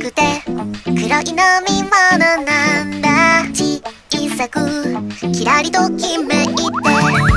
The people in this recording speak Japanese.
くて黒い飲み物なんだ。小さくキラリときめいて。